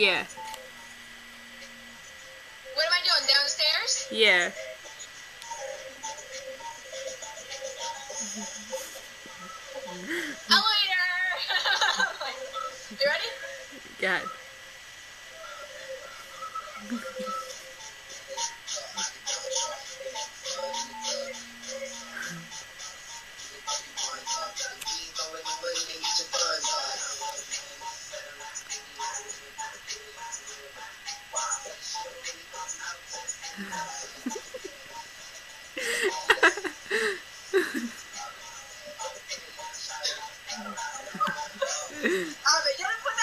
Yeah. What am I doing? Downstairs? Yeah. Elevator! you ready? God. A ver, yo me puedo